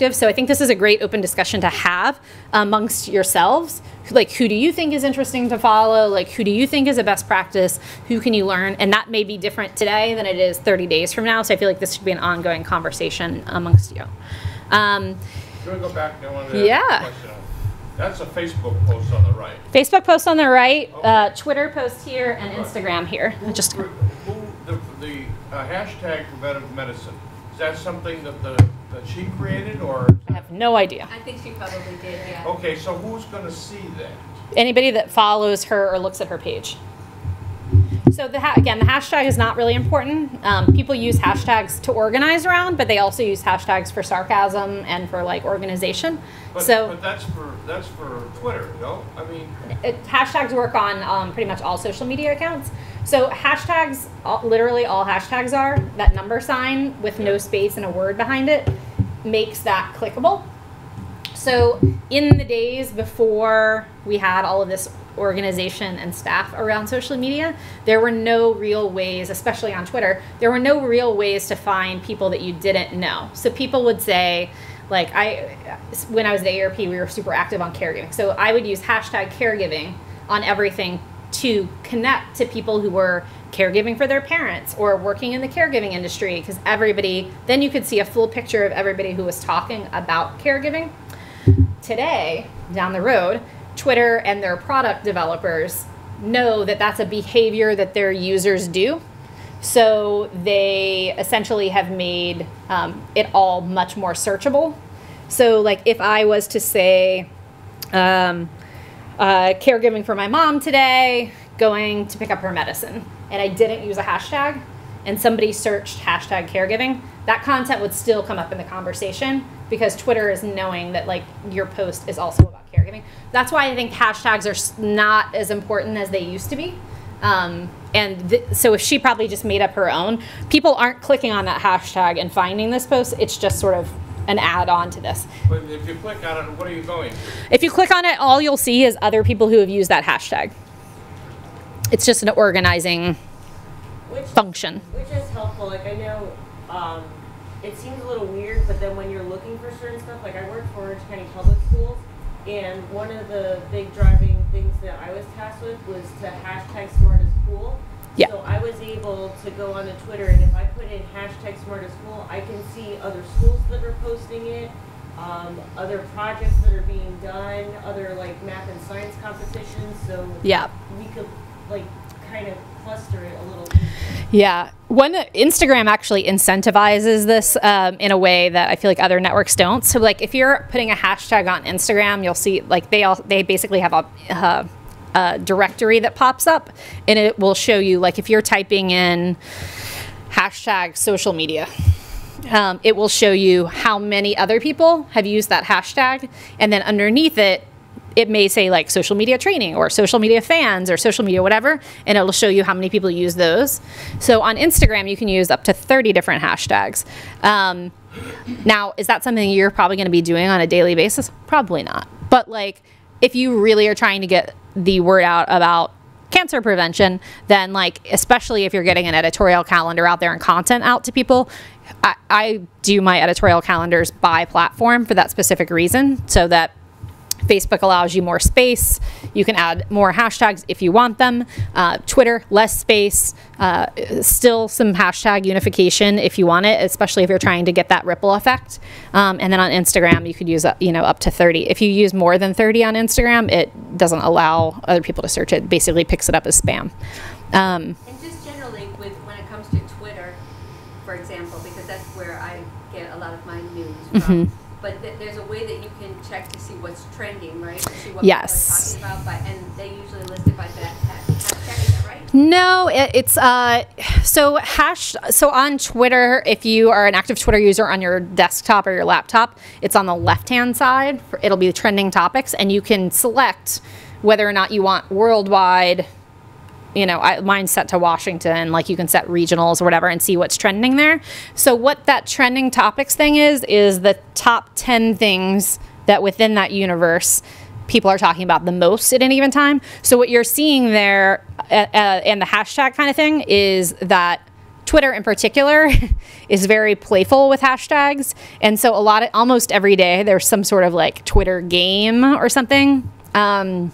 perspective. So I think this is a great open discussion to have amongst yourselves. Like, who do you think is interesting to follow? Like, who do you think is a best practice? Who can you learn? And that may be different today than it is 30 days from now. So I feel like this should be an ongoing conversation amongst you. Um, we go back to one of the Yeah. That's a Facebook post on the right. Facebook post on the right, uh, Twitter post here, and Instagram here. Who Just Who, the, the uh, hashtag preventive medicine, that something that the, that she created or? I have no idea. I think she probably did, yeah. Okay, so who's gonna see that? anybody that follows her or looks at her page. So the ha- again, the hashtag is not really important. Um, people use hashtags to organize around, but they also use hashtags for sarcasm and for like organization. But, so but that's for, that's for Twitter, no? I mean, it, hashtags work on um, pretty much all social media accounts. So hashtags, all, literally all hashtags are that number sign with no space and a word behind it makes that clickable. So in the days before we had all of this organization and staff around social media, there were no real ways, especially on Twitter, there were no real ways to find people that you didn't know. So people would say, like I, when I was at AARP, we were super active on caregiving. So I would use hashtag caregiving on everything to connect to people who were caregiving for their parents or working in the caregiving industry because everybody then you could see a full picture of everybody who was talking about caregiving. Today down the road twitter and their product developers know that that's a behavior that their users do. So they essentially have made um, it all much more searchable. So like if i was to say um, uh, caregiving for my mom today, going to pick up her medicine, and I didn't use a hashtag, and somebody searched hashtag caregiving, that content would still come up in the conversation because Twitter is knowing that like your post is also about caregiving. That's why I think hashtags are not as important as they used to be. Um, and so if she probably just made up her own, people aren't clicking on that hashtag and finding this post. It's just sort of an add on to this. but if you click on it, what are you going? If you click on it, all you'll see is other people who have used that hashtag. It's just an organizing Which, function. which is helpful. Like I know, um, it seems a little weird, but then when you're looking for certain stuff, like I work for Orange County Public Schools, and one of the big driving things that I was tasked with was to hashtag smart as cool. Yeah. So I was able to go onto Twitter, and if I put in hashtag smart as cool, I can see other schools that are posting it, um, other projects that are being done, other like math and science competitions. So Yeah. we could like kind of cluster it a little. Yeah. One Instagram actually incentivizes this um, in a way that I feel like other networks don't. So like if you're putting a hashtag on Instagram, you'll see like they all they basically have a, uh, a directory that pops up, and it will show you like if you're typing in hashtag social media. Um, it will show you how many other people have used that hashtag, and then underneath it, it may say like social media training or social media fans or social media whatever, and it'll show you how many people use those. So on Instagram, you can use up to 30 different hashtags. Um, now, is that something you're probably going to be doing on a daily basis? Probably not. But like, if you really are trying to get the word out about cancer prevention, then like especially if you're getting an editorial calendar out there and content out to people, I, I do my editorial calendars by platform for that specific reason, so that Facebook allows you more space. You can add more hashtags if you want them. Uh, Twitter, less space. Uh, still some hashtag unification if you want it, especially if you're trying to get that ripple effect. Um, and then on Instagram, you could use uh, you know up to 30. If you use more than 30 on Instagram, it doesn't allow other people to search it. Basically, picks it up as spam. Um, And just generally with, when it comes to Twitter, for example, because that's where I get a lot of my news from. Mm-hmm. But th- there's a way that you can check to see what's trending, right? To see what Yes. people are talking about, by, and they usually list it by that hashtag, right? No, it, it's uh, so hash. So on Twitter, if you are an active Twitter user on your desktop or your laptop, it's on the left-hand side. It'll be trending topics, and you can select whether or not you want worldwide. You know, I, mine's set to Washington. Like you can set regionals or whatever and see what's trending there. So what that trending topics thing is is the top ten things that within that universe people are talking about the most at any given time. So what you're seeing there, uh, uh, and the hashtag kind of thing, is that Twitter in particular is very playful with hashtags, and so a lot of almost every day there's some sort of like Twitter game or something. Um,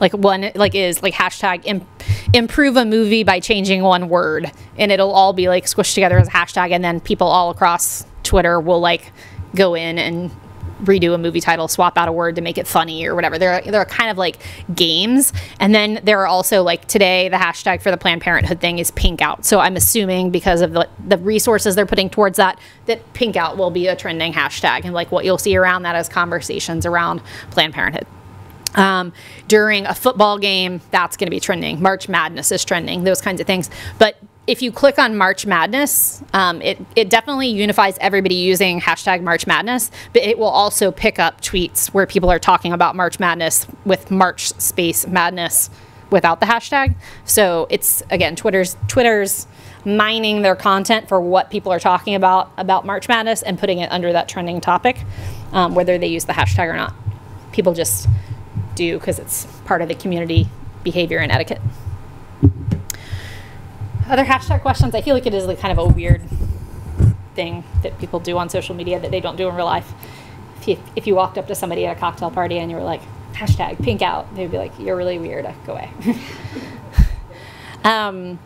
like one like is like hashtag imp- improve a movie by changing one word and it'll all be like squished together as a hashtag and then people all across twitter will like go in and redo a movie title swap out a word to make it funny or whatever. There are, there are kind of like games. And then there are also like today the hashtag for the planned parenthood thing is pink out. So i'm assuming because of the, the resources they're putting towards that that pink out will be a trending hashtag. And like what you'll see around that is conversations around planned parenthood. Um, during a football game, that's going to be trending. March Madness is trending, those kinds of things. But if you click on March Madness, um, it, it definitely unifies everybody using hashtag March Madness, but it will also pick up tweets where people are talking about March Madness with March space madness without the hashtag. So it's again Twitter's Twitter's mining their content for what people are talking about about March Madness and putting it under that trending topic, um, whether they use the hashtag or not. People just do because it's part of the community behavior and etiquette. Other hashtag questions? I feel like it is like kind of a weird thing that people do on social media that they don't do in real life. If you, if you walked up to somebody at a cocktail party and you were like, hashtag pink out, they'd be like, you're really weird, go away. um,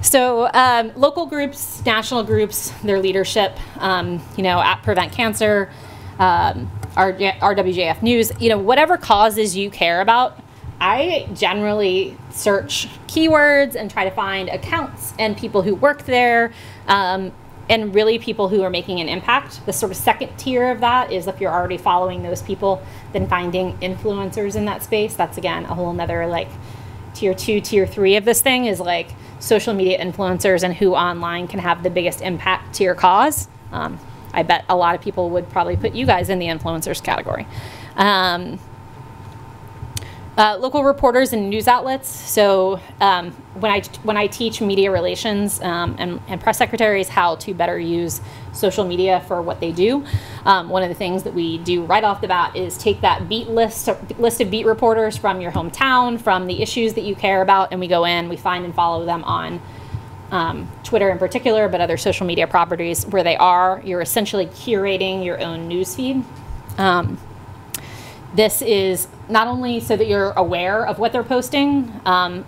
so um, local groups, national groups, their leadership, um, you know, at Prevent Cancer, um, RWJF News, you know, whatever causes you care about, I generally search keywords and try to find accounts and people who work there, um, and really people who are making an impact. The sort of second tier of that is if you're already following those people, then finding influencers in that space. That's again a whole nother like tier two, tier three of this thing is like social media influencers and who online can have the biggest impact to your cause. Um, I bet a lot of people would probably put you guys in the influencers category. Um, uh, local reporters and news outlets. So um, when I when I teach media relations um, and, and, press secretaries how to better use social media for what they do, um, one of the things that we do right off the bat is take that beat list list of beat reporters from your hometown, from the issues that you care about, and we go in, we find and follow them on um, Twitter in particular, but other social media properties where they are. You're essentially curating your own newsfeed. Um, this is not only so that you're aware of what they're posting, um,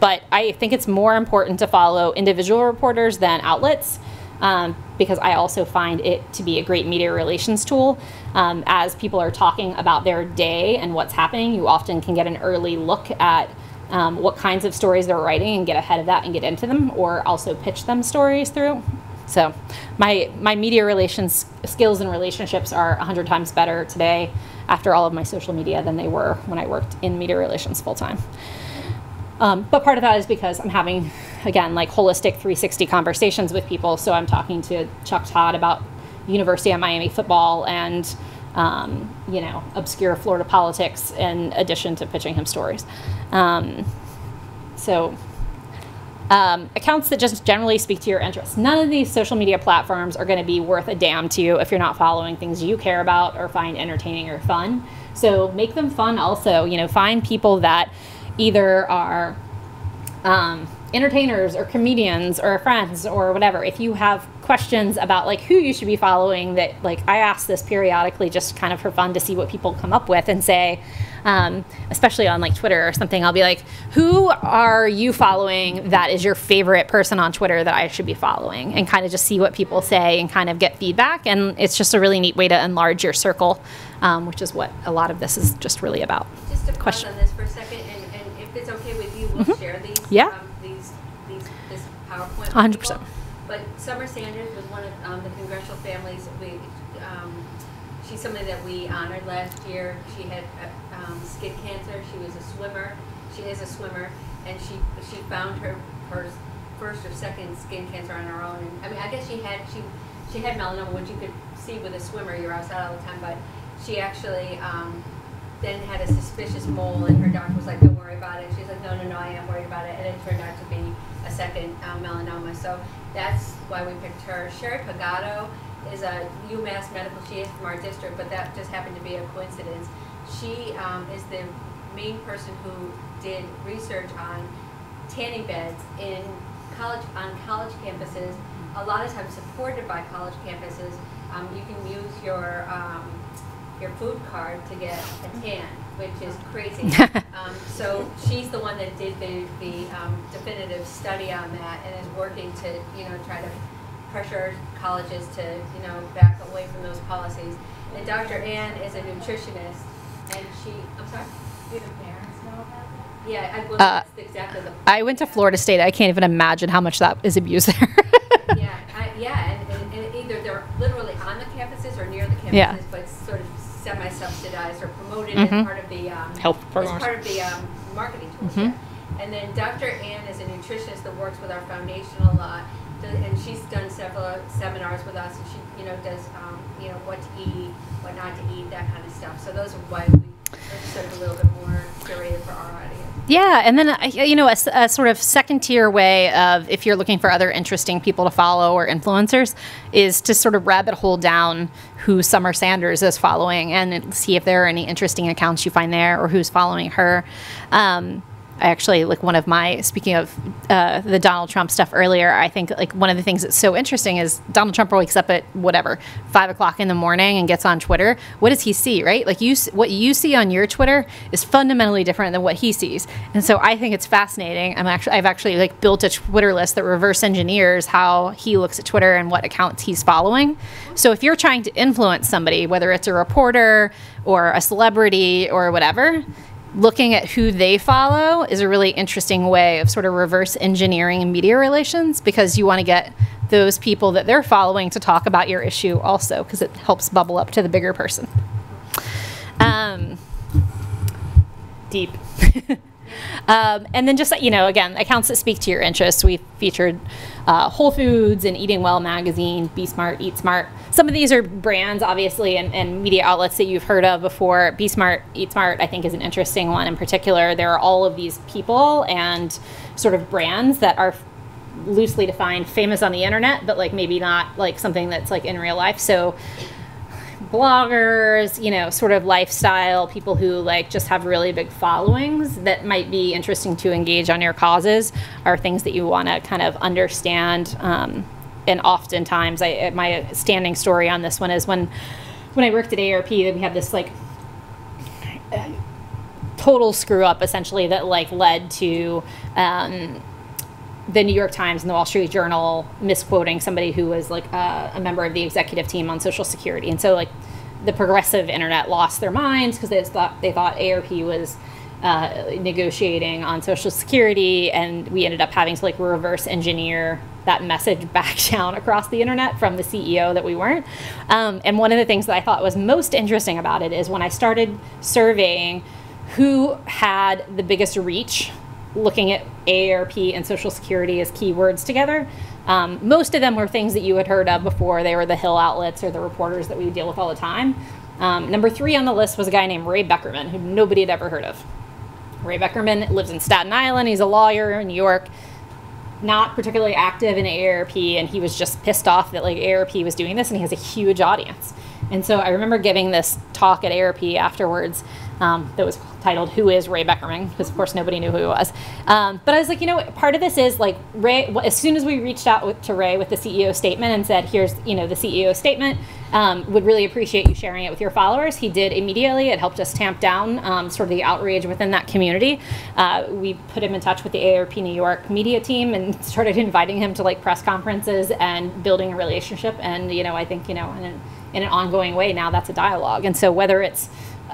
but I think it's more important to follow individual reporters than outlets. Um, because I also find it to be a great media relations tool. Um, as people are talking about their day and what's happening, you often can get an early look at um, what kinds of stories they're writing and get ahead of that and get into them, or also pitch them stories through. So, my my media relations skills and relationships are hundred times better today after all of my social media than they were when I worked in media relations full time. Um, but part of that is because I'm having, again, like holistic 360 conversations with people. So I'm talking to Chuck Todd about University of Miami football and um, you know, obscure Florida politics in addition to pitching him stories. Um, so, um, accounts that just generally speak to your interests. None of these social media platforms are going to be worth a damn to you if you're not following things you care about or find entertaining or fun. So, make them fun also. You know, find people that either are um, entertainers or comedians or friends or whatever if you have questions about like who you should be following that like i ask this periodically just kind of for fun to see what people come up with and say um, especially on like twitter or something i'll be like who are you following that is your favorite person on twitter that i should be following and kind of just see what people say and kind of get feedback and it's just a really neat way to enlarge your circle um, which is what a lot of this is just really about just to Question. on this for a second and, and if it's okay with you we'll Mhm. share these Yeah. um, these these this powerpoint 100%. people. But Summer Sanders was one of um, the congressional families. We, um, she's somebody that we honored last year. She had uh, um, skin cancer. She was a swimmer. She is a swimmer, and she she found her her first or second skin cancer on her own. And I mean, I guess she had she she had melanoma, which you could see with a swimmer. You're outside all the time, but she actually. Um, then had a suspicious mole, and her doctor was like, "Don't worry about it." She's like, "No, no, no, I am worried about it," and it turned out to be a second um, melanoma. So that's why we picked her. Sherry Pagoto is a UMass medical. She is from our district, but that just happened to be a coincidence. She um, is the main person who did research on tanning beds in college on college campuses, a lot of times supported by college campuses, um, you can use your um, your food card to get a tan, which is crazy. um, so she's the one that did the, the um, definitive study on that and is working to you know try to pressure colleges to you know back away from those policies. And Dr. Ann is a nutritionist, and she I'm sorry. Do the parents know about it? Yeah, I, well, Uh, exactly the. I went to Florida State. I can't even imagine how much that is abused there. Yeah, I, yeah, and, and, and either they're literally on the campuses or near the campuses, Yeah. but semi-subsidized or promoted Mhm. as part of the um, Health programs. part of the um, marketing tools. Mhm. And then Dr. Ann is a nutritionist that works with our foundation a lot, and she's done several seminars with us, and she, you know, does um, you know what to eat, what not to eat, that kind of stuff. So those are why we are sort of a little bit more curated for our audience. Yeah, and then uh, you know a, a sort of second tier way of if you're looking for other interesting people to follow or influencers is to sort of rabbit hole down who Summer Sanders is following and see if there are any interesting accounts you find there or who's following her. Um, actually like one of my speaking of uh, the Donald Trump stuff earlier. I think like one of the things that's so interesting is Donald Trump wakes up at whatever five o'clock in the morning and gets on Twitter. What does he see? Right, like you, what you see on your Twitter is fundamentally different than what he sees. And so I think it's fascinating. I'm actually I've actually like built a Twitter list that reverse engineers how he looks at Twitter and what accounts he's following. So if you're trying to influence somebody, whether it's a reporter or a celebrity or whatever looking at who they follow is a really interesting way of sort of reverse engineering media relations because you want to get those people that they're following to talk about your issue also because it helps bubble up to the bigger person. Um, deep. Um, and then just you know, again, accounts that speak to your interests. We've featured uh, Whole Foods and Eating Well magazine, Be Smart, Eat Smart. Some of these are brands, obviously, and, and media outlets that you've heard of before. Be Smart, Eat Smart, I think, is an interesting one in particular. There are all of these people and sort of brands that are loosely defined famous on the internet, but like maybe not like something that's like in real life. So bloggers, you know, sort of lifestyle people who like just have really big followings that might be interesting to engage on your causes are things that you want to kind of understand. Um, and oftentimes, I my standing story on this one is when when I worked at AARP, that we had this like total screw up essentially that like led to um, the New York Times and the Wall Street Journal misquoting somebody who was like uh, a member of the executive team on Social Security, and so like the progressive internet lost their minds because they thought they thought AARP was uh, negotiating on Social Security, and we ended up having to like reverse engineer that message back down across the internet from the CEO that we weren't. Um, and one of the things that I thought was most interesting about it is when I started surveying who had the biggest reach looking at AARP and Social Security as keywords together. Um, most of them were things that you had heard of before. They were the Hill outlets or the reporters that we deal with all the time. Um, number three on the list was a guy named Ray Beckerman, who nobody had ever heard of. Ray Beckerman lives in Staten Island. He's a lawyer in New York, not particularly active in AARP, and he was just pissed off that like AARP was doing this, and he has a huge audience. And so I remember giving this talk at AARP afterwards um, that was titled "Who is Ray Beckerman?" because of course nobody knew who he was. Um, but I was like, you know, part of this is like Ray. As soon as we reached out with, to Ray with the CEO statement and said, "Here's you know the CEO statement," um, would really appreciate you sharing it with your followers. He did immediately. It helped us tamp down um, sort of the outrage within that community. Uh, we put him in touch with the AARP New York media team and started inviting him to like press conferences and building a relationship. And you know, I think you know in an, in an ongoing way now that's a dialogue. And so whether it's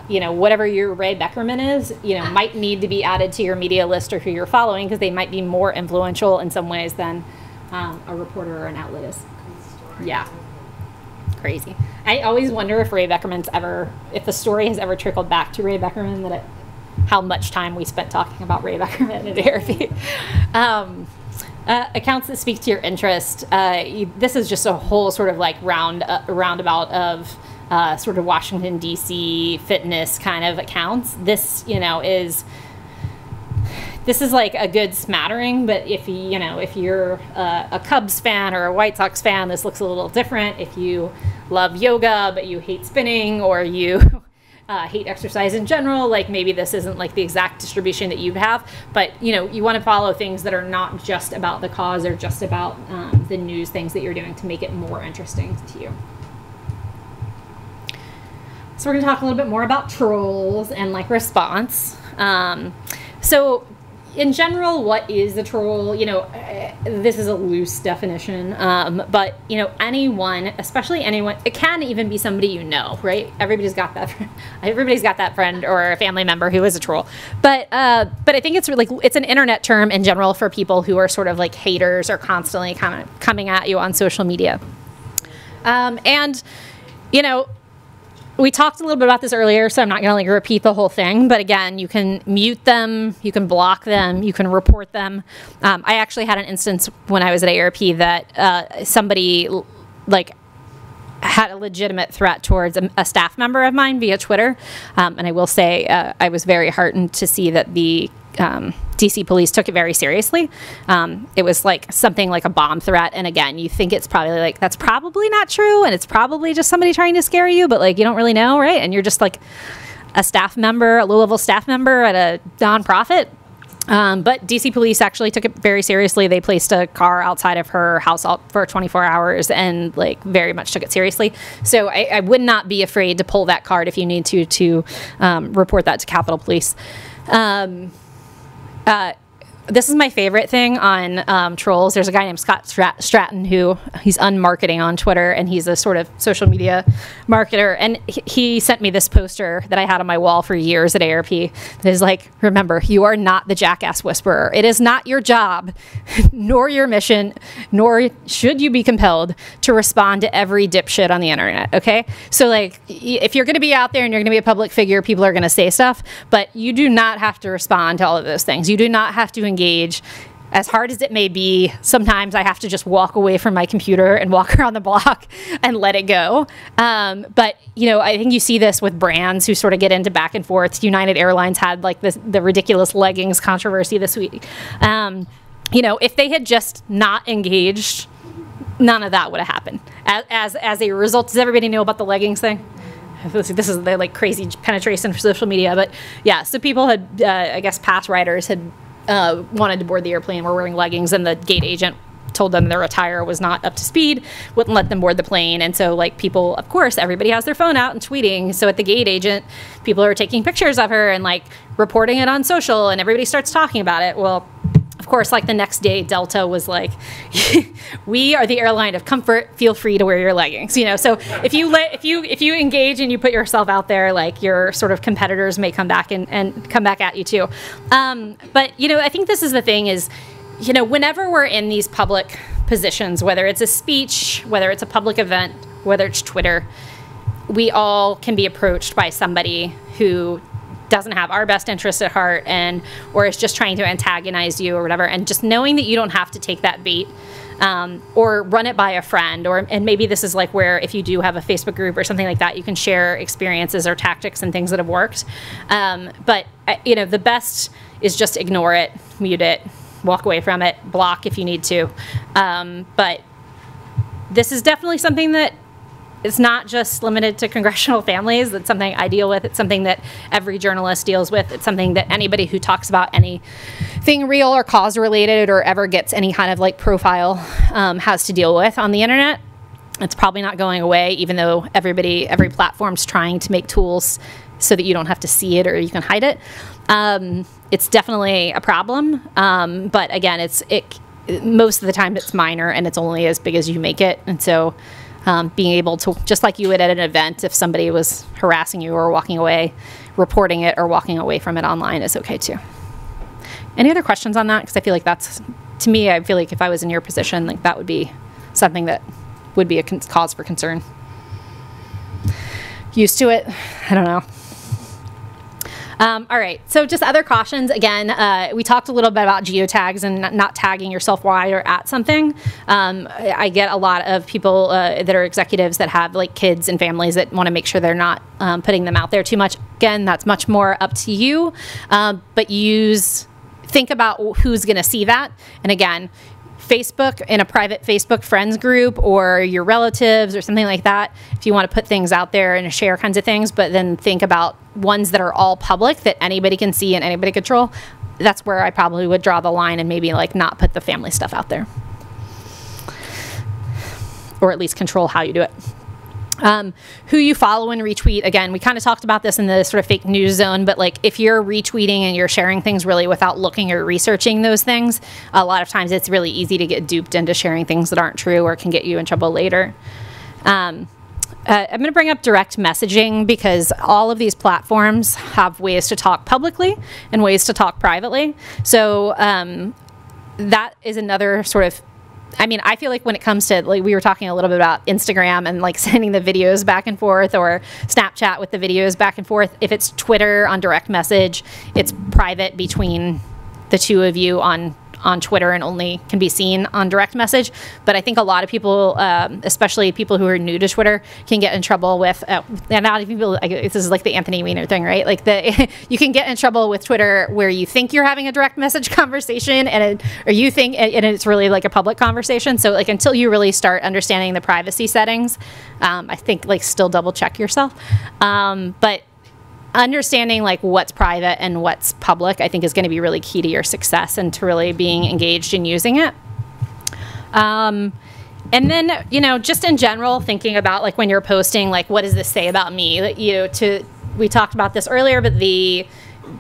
you know, whatever your Ray Beckerman is, you know, might need to be added to your media list or who you're following because they might be more influential in some ways than um, a reporter or an outlet is. Yeah. Crazy. I always wonder if Ray Beckerman's ever, if the story has ever trickled back to Ray Beckerman that it, how much time we spent talking about Ray Beckerman at AARP. um, uh, accounts that speak to your interest. Uh, you, this is just a whole sort of like round uh, roundabout of uh, sort of Washington D.C. fitness kind of accounts. This, you know, is this is like a good smattering. But if you, you know, if you're a Cubs fan or a White Sox fan, this looks a little different. If you love yoga but you hate spinning, or you uh, hate exercise in general. Like maybe this isn't like the exact distribution that you have, but you know you want to follow things that are not just about the cause or just about um, the news things that you're doing to make it more interesting to you. So we're gonna talk a little bit more about trolls and like response. Um, so in general, what is a troll? You know, uh, this is a loose definition, um, but you know, anyone, especially anyone, it can even be somebody you know, right? Everybody's got that. Everybody's got that friend or a family member who is a troll. But uh, but I think it's like it's an internet term in general for people who are sort of like haters or constantly of coming at you on social media. Um, and you know, we talked a little bit about this earlier, so I'm not going to like repeat the whole thing. But again, you can mute them, you can block them, you can report them. Um, I actually had an instance when I was at AARP that uh, somebody like had a legitimate threat towards a, a, staff member of mine via Twitter, um, and I will say uh, I was very heartened to see that the um, DC police took it very seriously. Um, it was like something like a bomb threat. And again, you think it's probably like, that's probably not true. And it's probably just somebody trying to scare you, but like you don't really know, right? And you're just like a staff member, a low level staff member at a nonprofit. Um, but DC police actually took it very seriously. They placed a car outside of her house for 24 hours and like very much took it seriously. So I, I would not be afraid to pull that card if you need to to um, report that to Capitol Police. Um, uh, this is my favorite thing on um, trolls. There's a guy named Scott Stratten who he's unmarketing on Twitter, and he's a sort of social media marketer. And he sent me this poster that I had on my wall for years at AARP. That is like, remember, you are not the jackass whisperer. It is not your job, nor your mission, nor should you be compelled to respond to every dipshit on the internet. Okay, so like, if you're going to be out there and you're going to be a public figure, people are going to say stuff, but you do not have to respond to all of those things. You do not have to engage as hard as it may be, sometimes I have to just walk away from my computer and walk around the block and let it go. Um, but you know, I think you see this with brands who sort of get into back and forth. United Airlines had like this, the ridiculous leggings controversy this week. Um, you know, if they had just not engaged, none of that would have happened. As, as, as a result, does everybody know about the leggings thing? This is the like crazy penetration for social media, but yeah. So people had, uh, I guess, past writers had uh, wanted to board the airplane were wearing leggings, and the gate agent told them their attire was not up to speed, wouldn't let them board the plane. And so, like, people, of course, everybody has their phone out and tweeting. So, at the gate agent, people are taking pictures of her and like reporting it on social, and everybody starts talking about it. Well, of course, like the next day, Delta was like, "We are the airline of comfort. Feel free to wear your leggings." You know, so if you let, if you if you engage and you put yourself out there, like your sort of competitors may come back and, and come back at you too. Um, but you know, I think this is the thing is, you know, whenever we're in these public positions, whether it's a speech, whether it's a public event, whether it's Twitter, we all can be approached by somebody who doesn't have our best interest at heart and or is just trying to antagonize you or whatever. And just knowing that you don't have to take that bait um, or run it by a friend or and maybe this is like where if you do have a facebook group or something like that you can share experiences or tactics and things that have worked. Um, but uh, you know the best is just ignore it mute it walk away from it block if you need to. Um, but this is definitely something that it's not just limited to congressional families. It's something I deal with. It's something that every journalist deals with. It's something that anybody who talks about anything real or cause related or ever gets any kind of like profile um, has to deal with on the internet. It's probably not going away, even though everybody, every platform's trying to make tools so that you don't have to see it or you can hide it. Um, it's definitely a problem, um, but again, it's it. Most of the time, it's minor and it's only as big as you make it, and so um, being able to, just like you would at an event, if somebody was harassing you or walking away, reporting it or walking away from it online is okay too. Any other questions on that? Because I feel like that's, to me, I feel like if I was in your position, like that would be something that would be a cause for concern. Used to it? I don't know. Um, all right, so just other cautions. Again, uh, we talked a little bit about geotags and not, tagging yourself wide or at something. Um, I get a lot of people uh, that are executives that have like kids and families that want to make sure they're not um, putting them out there too much. Again, that's much more up to you, um, but use think about who's going to see that. And again, Facebook in a private Facebook friends group or your relatives or something like that, if you want to put things out there and share kinds of things, but then think about ones that are all public that anybody can see and anybody control, that's where I probably would draw the line and maybe like not put the family stuff out there. Or at least control how you do it. Um, who you follow and retweet again we kind of talked about this in the sort of fake news zone but like if you're retweeting and you're sharing things really without looking or researching those things a lot of times it's really easy to get duped into sharing things that aren't true or can get you in trouble later um, uh, I'm going to bring up direct messaging because all of these platforms have ways to talk publicly and ways to talk privately. So um, that is another sort of I mean, I feel like when it comes to like we were talking a little bit about Instagram and like sending the videos back and forth or Snapchat with the videos back and forth, if it's Twitter on direct message, it's private between the two of you on on Twitter and only can be seen on direct message. But I think a lot of people, um, especially people who are new to Twitter, can get in trouble with. Uh, and not even people. Like, this is like the Anthony Weiner thing, right? Like the you can get in trouble with Twitter where you think you're having a direct message conversation, and it, or you think and it's really like a public conversation. So like until you really start understanding the privacy settings, um, I think like still double check yourself. Um, but understanding like what's private and what's public i think is going to be really key to your success and to really being engaged in using it. Um, and then you know just in general thinking about like when you're posting like what does this say about me? You know to we talked about this earlier but the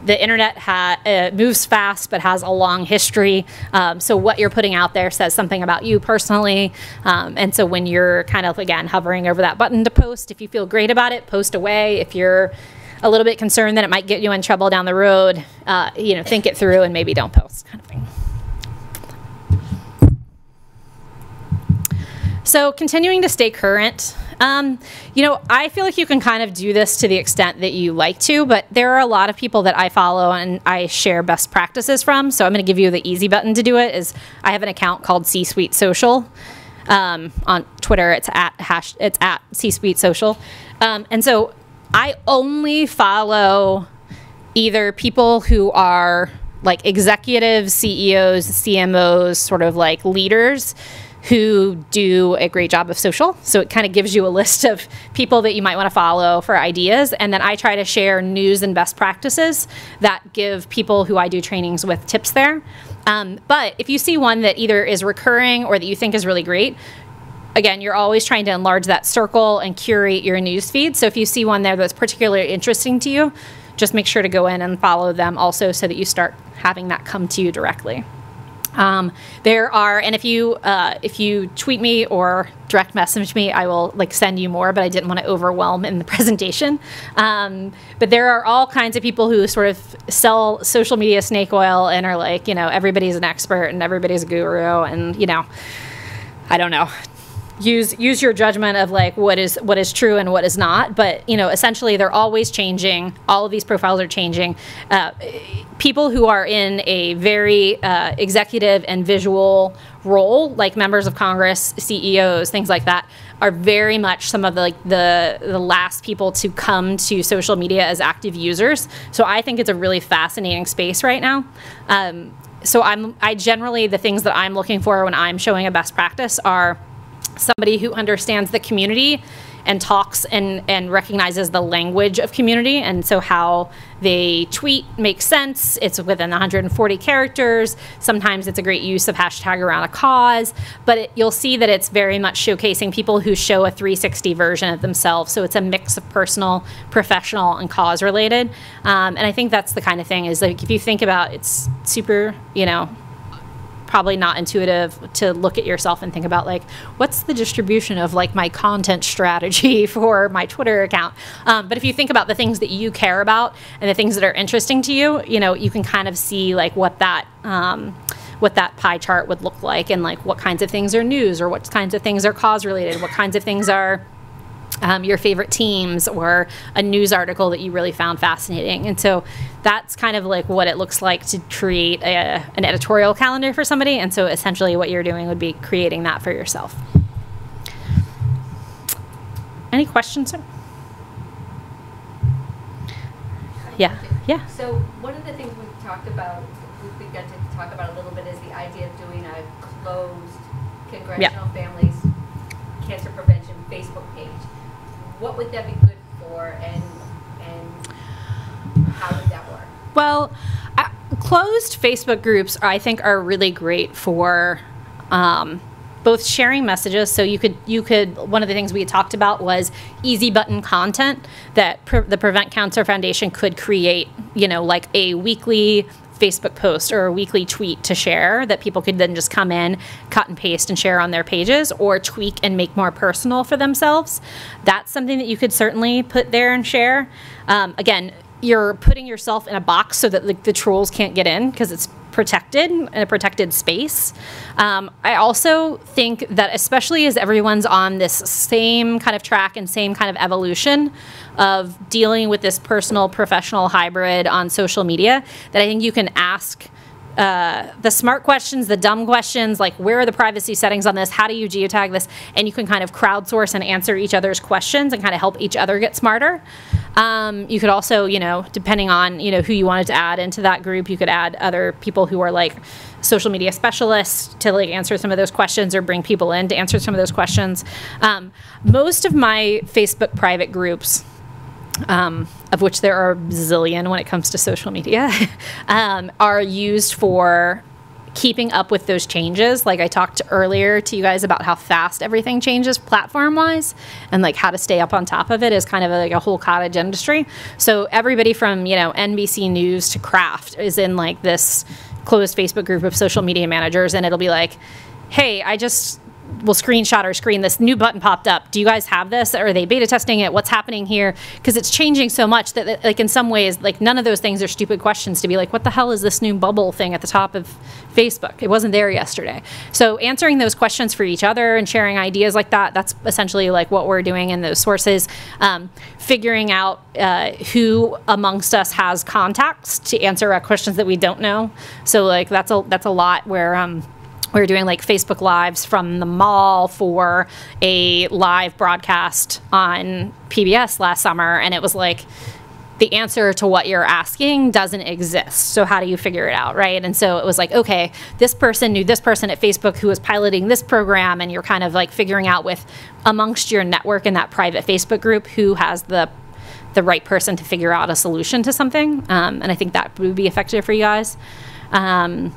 the internet uh, moves fast but has a long history. Um, so what you're putting out there says something about you personally. Um, and so when you're kind of again hovering over that button to post if you feel great about it post away. If you're a little bit concerned that it might get you in trouble down the road, uh, you know, think it through and maybe don't post, kind of thing. So continuing to stay current. Um, you know, I feel like you can kind of do this to the extent that you like to, but there are a lot of people that I follow and I share best practices from. So I'm going to give you the easy button to do it. Is I have an account called C Suite Social um, on Twitter. It's at hash. It's at C Suite Social, um, and so I only follow either people who are like executives, CEOs, CMOs, sort of like leaders who do a great job of social. So it kind of gives you a list of people that you might want to follow for ideas. And then I try to share news and best practices that give people who I do trainings with tips there. Um, but if you see one that either is recurring or that you think is really great, again, you're always trying to enlarge that circle and curate your news feed. So if you see one there that's particularly interesting to you, just make sure to go in and follow them also so that you start having that come to you directly. Um, there are, and if you uh, if you tweet me or direct message me, I will like send you more. But I didn't want to overwhelm in the presentation. Um, but there are all kinds of people who sort of sell social media snake oil and are like, you know, everybody's an expert and everybody's a guru, and you know, I don't know use use your judgment of like what is what is true and what is not but you know essentially they're always changing. All of these profiles are changing. Uh, people who are in a very uh, executive and visual role like members of congress ceos things like that are very much some of the like the the last people to come to social media as active users. So i think it's a really fascinating space right now. Um, so i'm i generally the things that i'm looking for when i'm showing a best practice are somebody who understands the community and talks and, and recognizes the language of community. And so, how they tweet makes sense. It's within 140 characters. Sometimes it's a great use of hashtag around a cause, but it, you'll see that it's very much showcasing people who show a 360 version of themselves. So, it's a mix of personal, professional, and cause related. Um, and I think that's the kind of thing is like if you think about it's super, you know, probably not intuitive to look at yourself and think about like what's the distribution of like my content strategy for my twitter account? Um, but if you think about the things that you care about and the things that are interesting to you you know you can kind of see like what that um, what that pie chart would look like and like what kinds of things are news or what kinds of things are cause related what kinds of things are um, your favorite teams or a news article that you really found fascinating. And so that's kind of like what it looks like to create a, an editorial calendar for somebody. And so essentially, what you're doing would be creating that for yourself. Any questions? Sir? yeah, yeah. So one of the things we've talked about, we've begun to talk about a little bit is the idea of doing a closed Congressional Families Cancer Prevention Facebook page. What would that be good for and, and how would that work? Well, uh, closed Facebook groups, I think, are really great for um, both sharing messages. So you could you could one of the things we talked about was easy button content that pre- the Prevent Cancer Foundation could create. You know, like a weekly Facebook post or a weekly tweet to share that people could then just come in, cut and paste, and share on their pages, or tweak and make more personal for themselves. That's something that you could certainly put there and share. Um, again, you're putting yourself in a box so that the trolls can't get in because it's protected in a protected space. Um, I also think that, especially as everyone's on this same kind of track and same kind of evolution of dealing with this personal professional hybrid on social media, that I think you can ask uh, the smart questions, the dumb questions, like where are the privacy settings on this? How do you geotag this? And you can kind of crowdsource and answer each other's questions and kind of help each other get smarter. Um, you could also, you know, depending on you know who you wanted to add into that group, you could add other people who are like social media specialists to like answer some of those questions or bring people in to answer some of those questions. Um, most of my Facebook private groups um, of which there are a zillion when it comes to social media, um, are used for keeping up with those changes. Like I talked earlier to you guys about how fast everything changes platform wise and like how to stay up on top of it is kind of like a whole cottage industry. So everybody from, you know, NBC News to Kraft is in like this closed Facebook group of social media managers and it'll be like, hey, I just will screenshot or screen this new button popped up. Do you guys have this? Are they beta testing it? What's happening here? Because it's changing so much that, like, in some ways, like, none of those things are stupid questions to be like, what the hell is this new bubble thing at the top of Facebook? It wasn't there yesterday. So, answering those questions for each other and sharing ideas like that, that's essentially like what we're doing in those sources. Um, figuring out uh, who amongst us has contacts to answer questions that we don't know. So, like, that's a, that's a lot where, um, we were doing like Facebook Lives from the mall for a live broadcast on PBS last summer. And it was like, the answer to what you're asking doesn't exist. So how do you figure it out, right? And so it was like, okay, this person knew this person at Facebook who was piloting this program, and you're kind of like figuring out with amongst your network in that private Facebook group who has the the right person to figure out a solution to something. Um, and I think that would be effective for you guys. Um,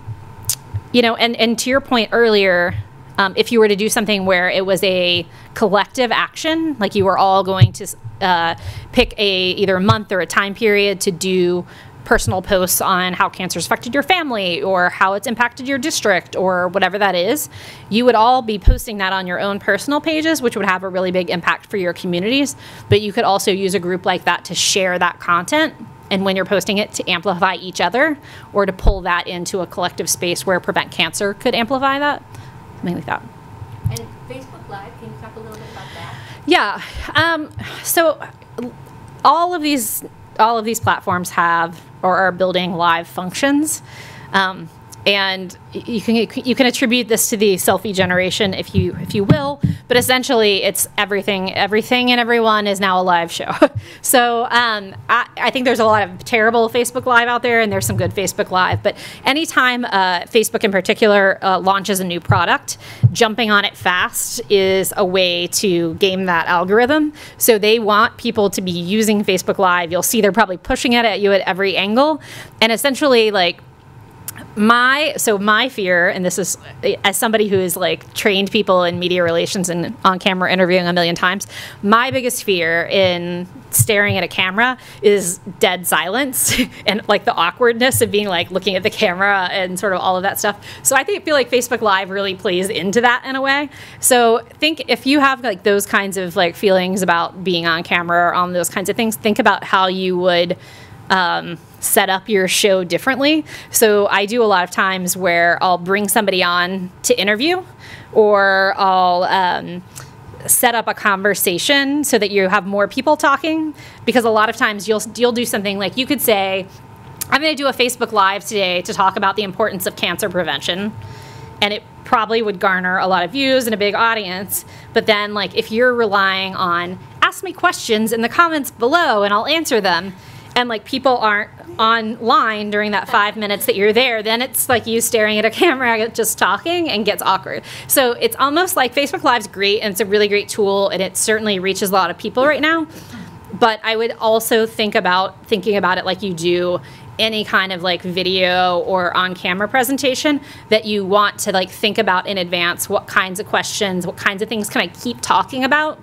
you know, and, and to your point earlier, um, if you were to do something where it was a collective action, like you were all going to uh, pick a either a month or a time period to do personal posts on how cancer's affected your family or how it's impacted your district or whatever that is, you would all be posting that on your own personal pages, which would have a really big impact for your communities. But you could also use a group like that to share that content and when you're posting it to amplify each other or to pull that into a collective space where prevent cancer could amplify that something like that And Facebook Live, can you talk a little bit about that? yeah um, so all of these all of these platforms have or are building live functions. Um, and you can you can attribute this to the selfie generation if you if you will but essentially it's everything everything and everyone is now a live show. So um, I, I, think there's a lot of terrible facebook live out there and there's some good facebook live but anytime uh, facebook in particular uh, launches a new product jumping on it fast is a way to game that algorithm. So they want people to be using facebook live. You'll see they're probably pushing it at you at every angle. And essentially like my so my fear and this is as somebody who is like trained people in media relations and on camera interviewing a million times my biggest fear in staring at a camera is dead silence and like the awkwardness of being like looking at the camera and sort of all of that stuff. So i think feel like facebook live really plays into that in a way. So think if you have like those kinds of like feelings about being on camera or on those kinds of things think about how you would um, set up your show differently. So I do a lot of times where I'll bring somebody on to interview, or I'll um, set up a conversation so that you have more people talking. Because a lot of times you'll you'll do something like you could say, "I'm going to do a Facebook Live today to talk about the importance of cancer prevention," and it probably would garner a lot of views and a big audience. But then, like, if you're relying on ask me questions in the comments below and I'll answer them and like people aren't online during that five minutes that you're there, then it's like you staring at a camera just talking and gets awkward. So it's almost like Facebook Live's great and it's a really great tool and it certainly reaches a lot of people right now. But I would also think about thinking about it like you do any kind of like video or on camera presentation that you want to like think about in advance what kinds of questions what kinds of things can i keep talking about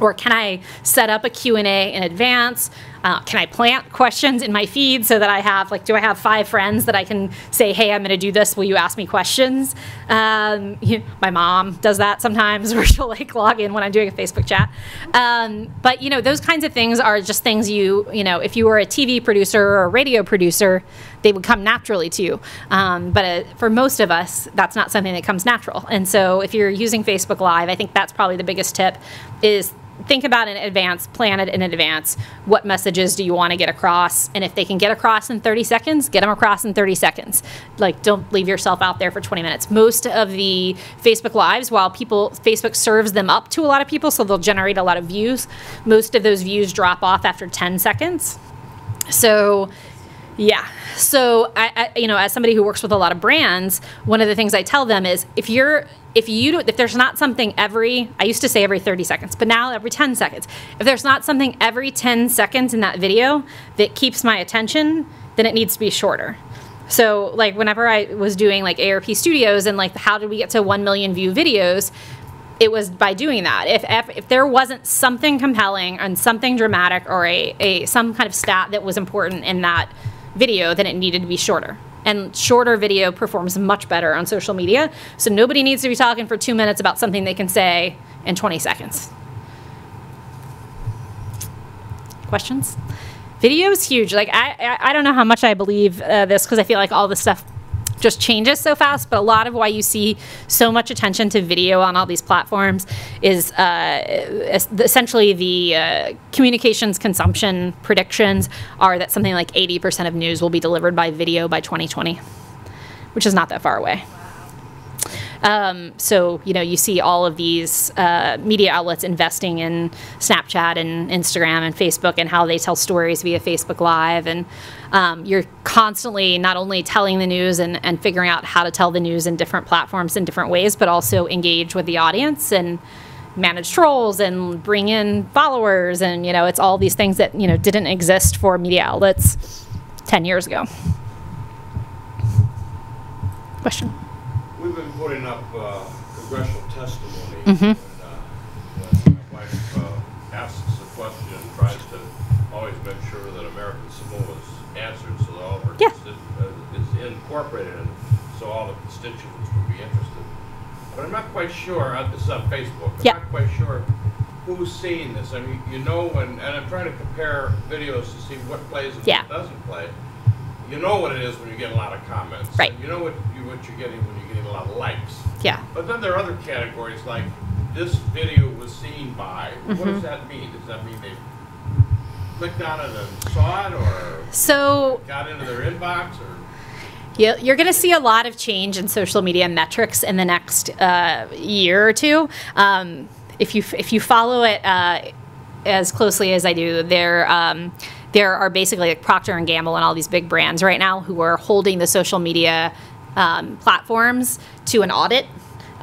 or can I set up a Q&A in advance? Uh, can I plant questions in my feed so that I have, like, do I have five friends that I can say, hey, I'm going to do this, will you ask me questions? Um, you know, my mom does that sometimes where she'll, like, log in when I'm doing a Facebook chat. Um, but, you know, those kinds of things are just things you, you know, if you were a TV producer or a radio producer, they would come naturally to you. Um, but uh, for most of us, that's not something that comes natural. And so if you're using Facebook Live, I think that's probably the biggest tip is think about in advance, plan it in advance. What messages do you want to get across? And if they can get across in 30 seconds, get them across in 30 seconds. Like, don't leave yourself out there for 20 minutes. Most of the Facebook Lives, while people, Facebook serves them up to a lot of people, so they'll generate a lot of views, most of those views drop off after 10 seconds. So, yeah. So, I, I, you know, as somebody who works with a lot of brands, one of the things I tell them is if you're if you do, if there's not something every I used to say every 30 seconds, but now every 10 seconds. If there's not something every 10 seconds in that video that keeps my attention, then it needs to be shorter. So, like whenever I was doing like AARP Studios and like how did we get to 1 million view videos, it was by doing that. If, if, if, there wasn't something compelling and something dramatic or a, a some kind of stat that was important in that video, then it needed to be shorter. And shorter video performs much better on social media. So nobody needs to be talking for two minutes about something they can say in 20 seconds. Questions? Video is huge. Like I, I, don't know how much I believe uh, this because I feel like all this stuff just changes so fast. But a lot of why you see so much attention to video on all these platforms is uh, essentially the uh, communications consumption predictions are that something like 80% of news will be delivered by video by 2020, which is not that far away. Um, so you know you see all of these uh, media outlets investing in Snapchat and Instagram and Facebook and how they tell stories via Facebook Live, and um, you're constantly not only telling the news and, and figuring out how to tell the news in different platforms in different ways, but also engage with the audience and manage trolls and bring in followers. And you know it's all these things that you know didn't exist for media outlets 10 years ago. Question We've been putting up uh, congressional testimony. Mhm. When, uh, my wife uh, asks a question, and tries to always make sure that American Samoa is answered so that all of her Yeah. uh, is incorporated and so all the constituents would be interested. But I'm not quite sure, uh, this is on Facebook, I'm Yeah. not quite sure who's seeing this. I mean, you know when, and I'm trying to compare videos to see what plays and Yeah. what doesn't play. You know what it is when you get a lot of comments. Right. You know what, you, what you're getting when you're getting a lot of likes. yeah But then there are other categories like this video was seen by. What Mm-hmm. does that mean? Does that mean they clicked on it and saw it, or so got into their inbox, or? You- You're going to see a lot of change in social media metrics in the next uh, year or two. Um, if you if you follow it uh, as closely as I do, there um, there are basically like Procter and Gamble and all these big brands right now who are holding the social media um, platforms to an audit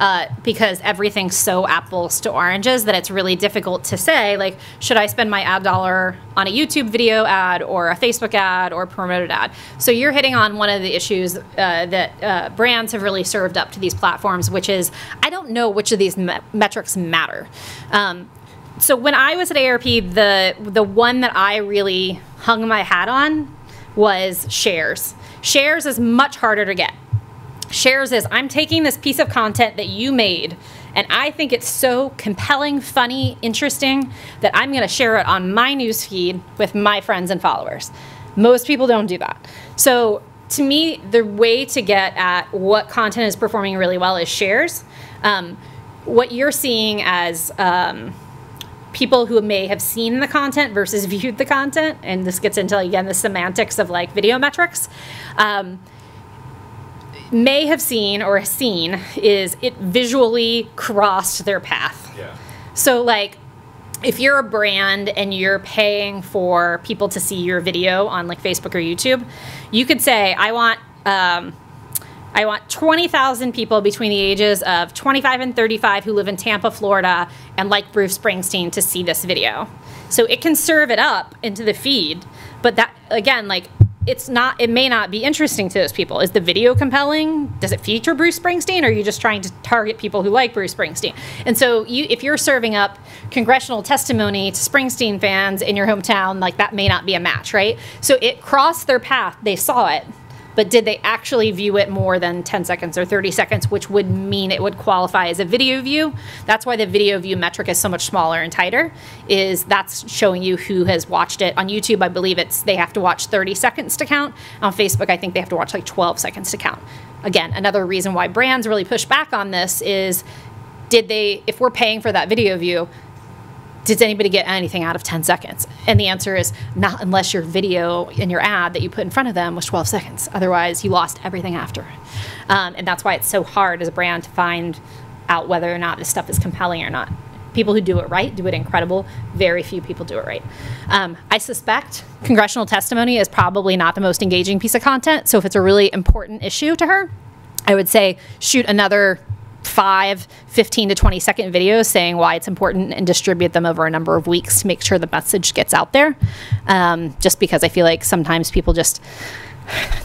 uh, because everything's so apples to oranges that it's really difficult to say like should i spend my ad dollar on a youtube video ad or a facebook ad or promoted ad? So you're hitting on one of the issues uh, that uh, brands have really served up to these platforms which is i don't know which of these me- metrics matter. Um, so when i was at AARP the the one that i really hung my hat on was shares shares is much harder to get shares is I'm taking this piece of content that you made and I think it's so compelling, funny, interesting that I'm going to share it on my newsfeed with my friends and followers. Most people don't do that. So to me, the way to get at what content is performing really well is shares. Um, what you're seeing as um, people who may have seen the content versus viewed the content, and this gets into again the semantics of like video metrics. Um, may have seen or seen is it visually crossed their path. Yeah. So like if you're a brand and you're paying for people to see your video on like Facebook or YouTube, you could say, I want, um, I want 20,000 people between the ages of 25 and 35 who live in Tampa, Florida, and like Bruce Springsteen to see this video. So it can serve it up into the feed, but that, again, like, it's not, it may not be interesting to those people. Is the video compelling? Does it feature Bruce Springsteen? Or are you just trying to target people who like Bruce Springsteen? And so you, if you're serving up congressional testimony to Springsteen fans in your hometown, like that may not be a match, right? So it crossed their path. They saw it but did they actually view it more than 10 seconds or 30 seconds, which would mean it would qualify as a video view? That's why the video view metric is so much smaller and tighter, is that's showing you who has watched it. On YouTube, I believe it's they have to watch 30 seconds to count. On Facebook, I think they have to watch like 12 seconds to count. Again, another reason why brands really push back on this is did they, if we're paying for that video view, did anybody get anything out of 10 seconds? And the answer is not unless your video and your ad that you put in front of them was 12 seconds. Otherwise, you lost everything after. Um, and that's why it's so hard as a brand to find out whether or not this stuff is compelling or not. People who do it right do it incredible. Very few people do it right. Um, I suspect congressional testimony is probably not the most engaging piece of content. So if it's a really important issue to her, I would say shoot another five 15 to 20 second videos saying why it's important and distribute them over a number of weeks to make sure the message gets out there. Um, just because i feel like sometimes people just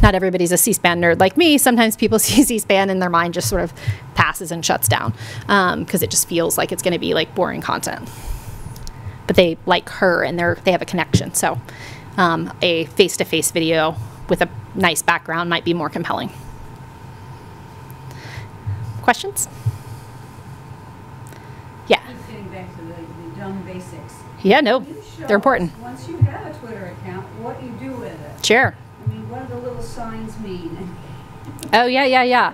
not everybody's a c-span nerd like me. Sometimes people see c-span and their mind just sort of passes and shuts down because um, it just feels like it's going to be like boring content. But they like her and they're they have a connection. So um, a face-to-face video with a nice background might be more compelling Questions? Yeah. Getting back to the, the dumb basics. Yeah, no, they're important. Once you have a Twitter account, what you do with it. Sure. I mean, what do the little signs mean? Oh yeah, yeah, yeah.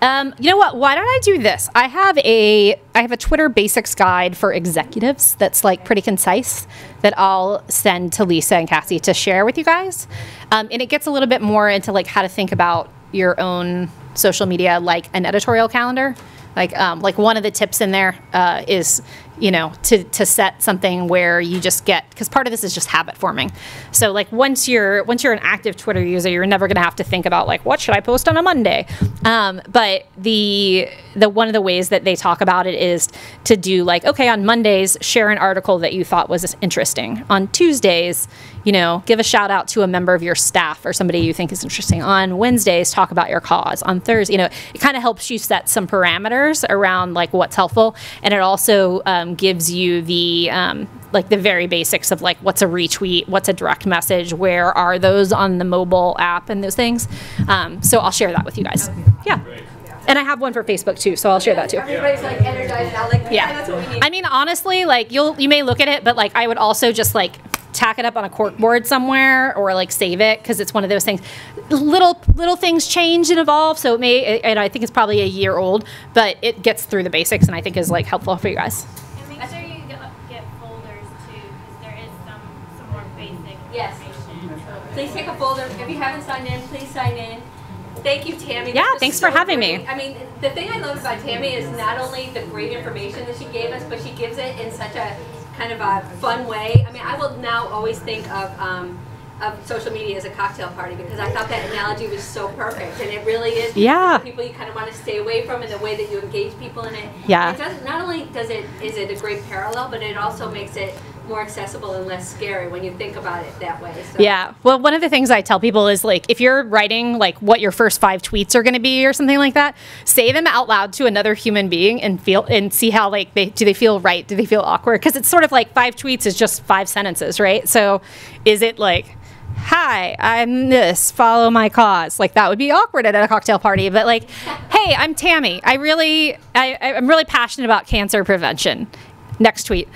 Um, you know what? Why don't I do this? I have a I have a Twitter basics guide for executives that's like pretty concise that I'll send to Lisa and Cassie to share with you guys, um, and it gets a little bit more into like how to think about your own social media like an editorial calendar. Like um, like one of the tips in there uh, is you know to to set something where you just get because part of this is just habit forming. So like once you're once you're an active Twitter user, you're never going to have to think about like what should I post on a Monday. Um, but the the one of the ways that they talk about it is to do like okay on Mondays share an article that you thought was interesting. On Tuesdays you know, give a shout out to a member of your staff or somebody you think is interesting. On Wednesdays, talk about your cause. On Thursday, you know, it kind of helps you set some parameters around like what's helpful, and it also um, gives you the um, like the very basics of like what's a retweet, what's a direct message, where are those on the mobile app, and those things. Um, so I'll share that with you guys. Yeah. And I have one for Facebook too, so I'll share that too. Everybody's like energized now, like, yeah, that's what we need. I mean, honestly, like you'll you may look at it, but like I would also just like tack it up on a cork board somewhere or like save it because it's one of those things. Little little things change and evolve, so it may. And I think it's probably a year old, but it gets through the basics, and I think is like helpful for you guys. And make sure you get, get folders too, because there is some, some more basic Yes. information. So Please take a folder. If you haven't signed in, please sign in. Thank you, Tammy. Yeah, thanks for so having me. I mean, the thing I love about Tammy is not only the great information that she gave us, but she gives it in such a kind of a fun way. I mean, I will now always think of um, of social media as a cocktail party because I thought that analogy was so perfect, and it really is. Yeah. The people you kind of want to stay away from, and the way that you engage people in it. Yeah. It does not only does it is it a great parallel, but it also makes it more accessible and less scary when you think about it that way. So. Yeah. Well, one of the things I tell people is like if you're writing like what your first five tweets are going to be or something like that, say them out loud to another human being and feel and see how like they do they feel right? Do they feel awkward? Because it's sort of like five tweets is just five sentences, right? So, is it like Hi, I'm this. Follow my cause. Like that would be awkward at a cocktail party. But like, hey, I'm Tammy. I really, I, I'm really passionate about cancer prevention. Next tweet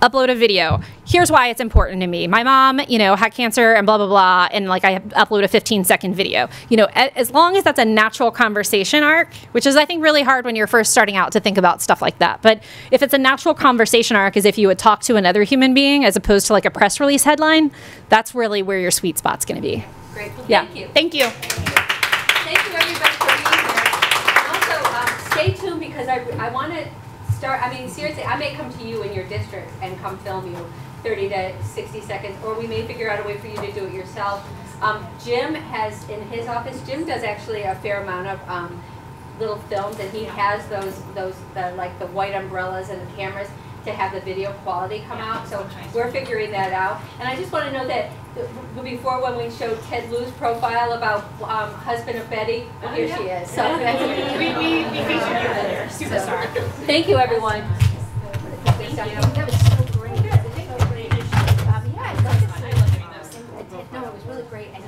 upload a video. Here's why it's important to me. My mom, you know, had cancer and blah blah blah, and like I upload a 15 second video. You know, as long as that's a natural conversation arc, which is I think really hard when you're first starting out to think about stuff like that. But if it's a natural conversation arc, as if you would talk to another human being, as opposed to like a press release headline, that's really where your sweet spot's going to be. Great. Well, Yeah. Thank you. Thank you. Thank you, everybody, for being here. And also, um, stay tuned because I, I want to start, I mean, seriously, I may come to you in your district and come film you thirty to sixty seconds, or we may figure out a way for you to do it yourself. Um, Jim has, in his office, Jim does actually a fair amount of, um, little films, and he has those, those, the, like the white umbrellas and the cameras to have the video quality come out, so we're figuring that out. And I just wanna know that, before when we showed Ted Lieu's profile about, um, husband of Betty, well, here she is, so. We, we, we featured you earlier, superstar. Thank you, everyone. Thank you. That was so great. Um, yeah, I love to see I love doing those. it. No, it was really great, and